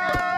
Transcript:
Yay!